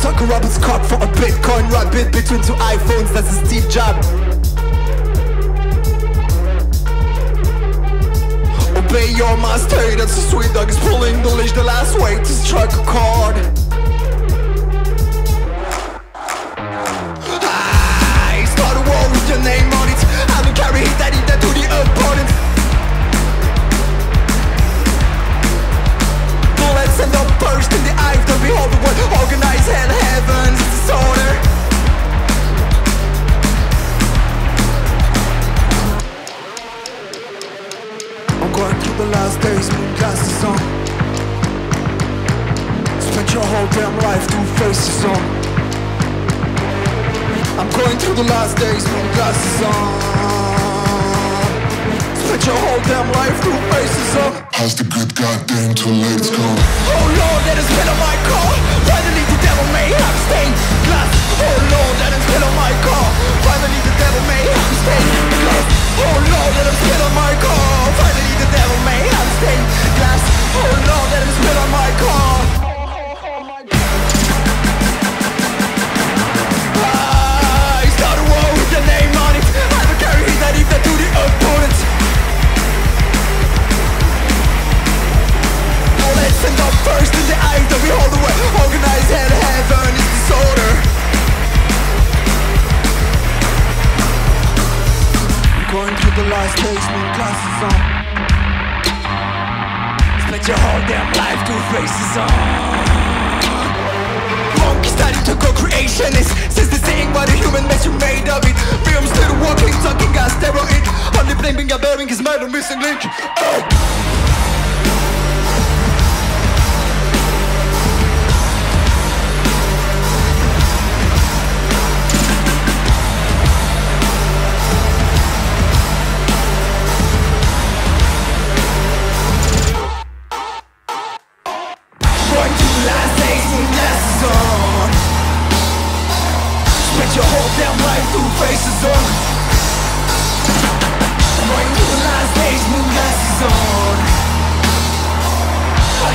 a Robert's cock for a Bitcoin Rabbit between two iPhones, das ist Steve Jobs Obey your master, that's a sweet dog is pulling the leash the last way to strike a chord going through the last days, moon glasses on Spent your whole damn life, two faces on. I'm going through the last days, moon glasses on Spent your whole damn life, two faces on. How's the good goddamn till late's gone? Oh Lord, that is spit on my car. Finally the devil may have stained glass. Oh Lord, that is spit on my car. Finally the devil may The days, new glasses on. Spent your whole damn life, two faces on. Monkey starting to go creationist. Says this ain't what a human makes you made of it. Films still walking, talking gas, steroid. Only blaming and bearing his murder, missing link. Oh.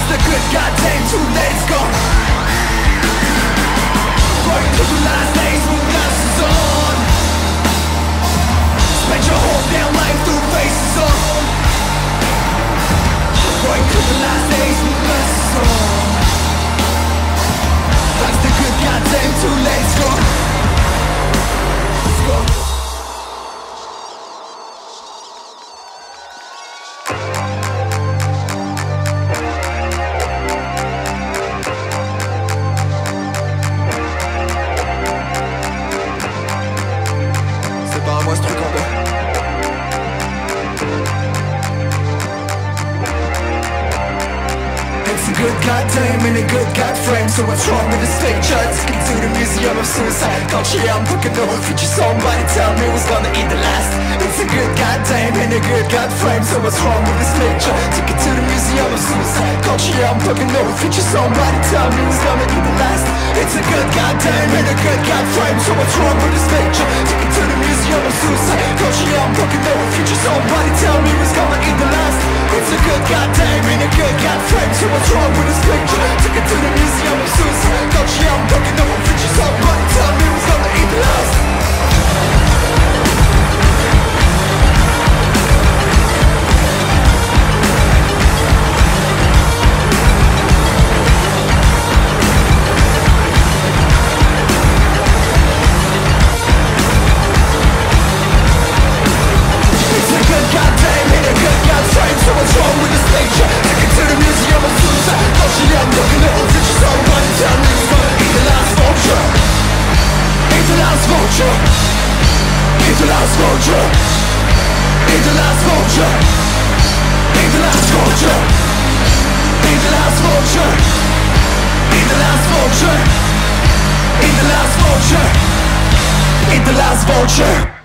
the good goddamn two days ago Working through the last days when last is on. Spent your whole damn life through faces on. Working through the last days when last is on. Like the good god goddamn two days gone. Goddamn and a good god frame. So what's wrong with this picture? Take it to the museum of suicide Culture, yeah, I'm booking over future Somebody tell me who's gonna eat the last. It's a good goddamn and a good god frame. So what's wrong with this picture? Take it to the museum of suicide Culture, yeah, I'm booking over future Somebody tell me who's gonna eat the last. It's a good goddamn and a good god frame. So what's wrong with this picture? Take it to the I got friends, so what's wrong with this picture? soldier He's the last soldier He's the last soldier He's the last soldier He's the last soldier He's the last soldier He's the last soldier He's the last soldier